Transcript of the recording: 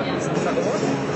Tá, tá bom?